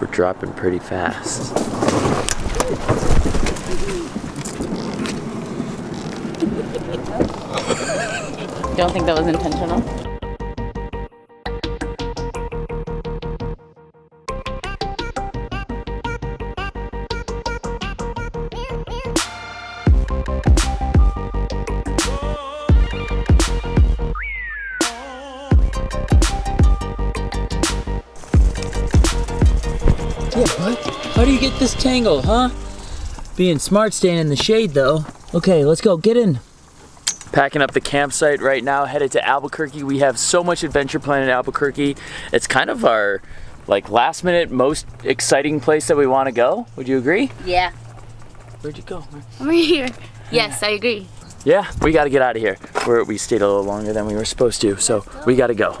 We're dropping pretty fast. Don't think that was intentional. Yeah, bud. How do you get this tangle, huh? Being smart staying in the shade though. Okay, let's go. Get in. Packing up the campsite right now, headed to Albuquerque. We have so much adventure planned in Albuquerque. It's kind of our like last minute most exciting place that we want to go. Would you agree? Yeah. Where'd you go? man? I'm right here. Yes, I agree. Yeah, we got to get out of here. We're, we stayed a little longer than we were supposed to, so we got to go.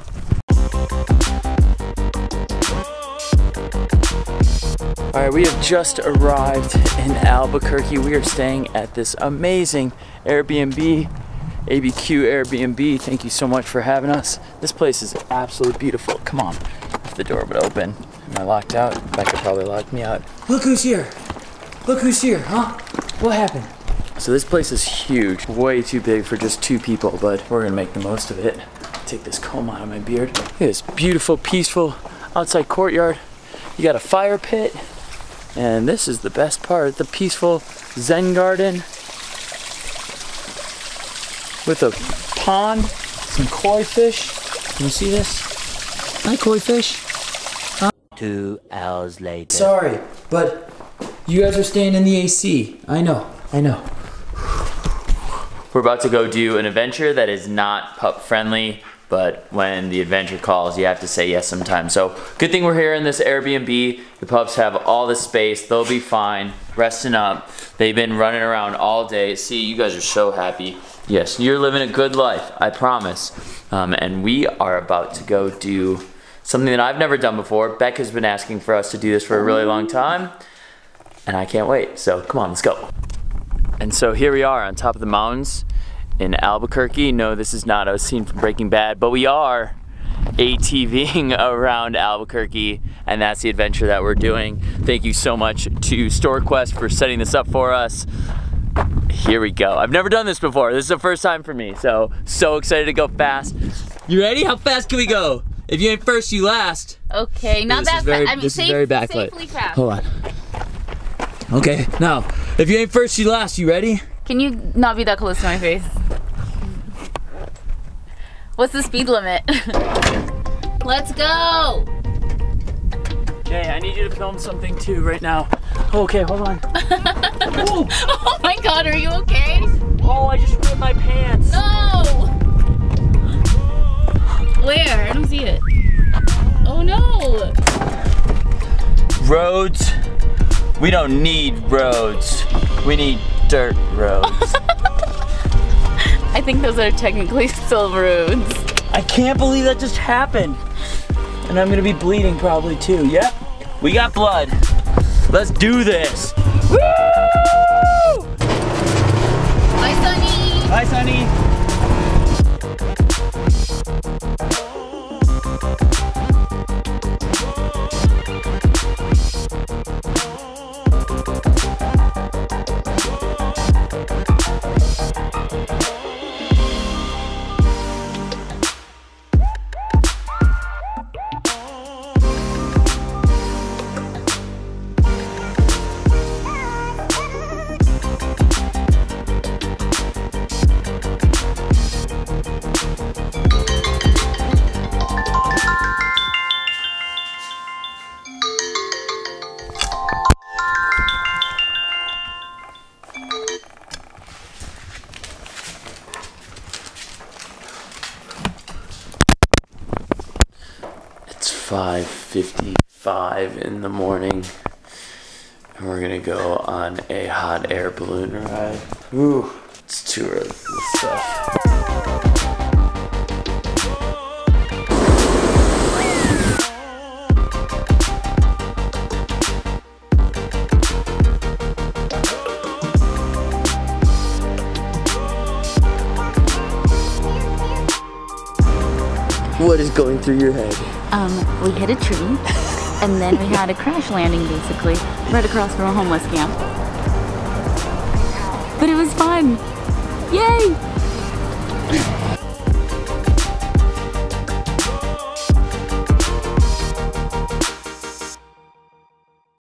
All right, we have just arrived in Albuquerque. We are staying at this amazing Airbnb, ABQ Airbnb. Thank you so much for having us. This place is absolutely beautiful. Come on, if the door would open. Am I locked out? Becca probably locked me out. Look who's here. Look who's here, huh? What happened? So this place is huge, way too big for just two people, but we're gonna make the most of it. Take this comb out of my beard. Look at this beautiful, peaceful outside courtyard. You got a fire pit, and this is the best part, the peaceful Zen garden with a pond, some koi fish. Can you see this? Hi, koi fish. Two hours later. Sorry, but you guys are staying in the AC. I know, I know. We're about to go do an adventure that is not pup friendly, but when the adventure calls, you have to say yes sometimes. So good thing we're here in this Airbnb. The pups have all the space. They'll be fine, resting up. They've been running around all day. See, you guys are so happy. Yes, you're living a good life, I promise. Um, and we are about to go do something that I've never done before. Beck has been asking for us to do this for a really long time, and I can't wait. So come on, let's go. And so here we are on top of the mountains in Albuquerque. No, this is not a scene from Breaking Bad, but we are ATVing around Albuquerque, and that's the adventure that we're doing. Thank you so much to StorQuest for setting this up for us. Here we go. I've never done this before. This is the first time for me, so so excited to go fast. You ready? How fast can we go? If you ain't first, you last. Okay, not This that fast. I mean, this is very backlit. safely fast. Hold on. Okay, now, if you ain't first, you last. You ready? Can you not be that close to my face? What's the speed limit? Let's go! Okay, I need you to film something too right now. Oh, okay, hold on. Oh my god, are you okay? Oh, I just ripped my pants. No! Where? I don't see it. Oh no! Roads. We don't need roads. We need dirt roads. I think those are technically still roads. I can't believe that just happened. And I'm gonna be bleeding probably too. Yep. We got blood. Let's do this. Woo! Bye, Sunny! Hi, Sunny. 5:55 in the morning, and we're gonna go on a hot air balloon ride. Ooh, it's too early for this stuff. What is going through your head? Um, we hit a tree And then we had a crash landing basically, right across from a homeless camp. But it was fun.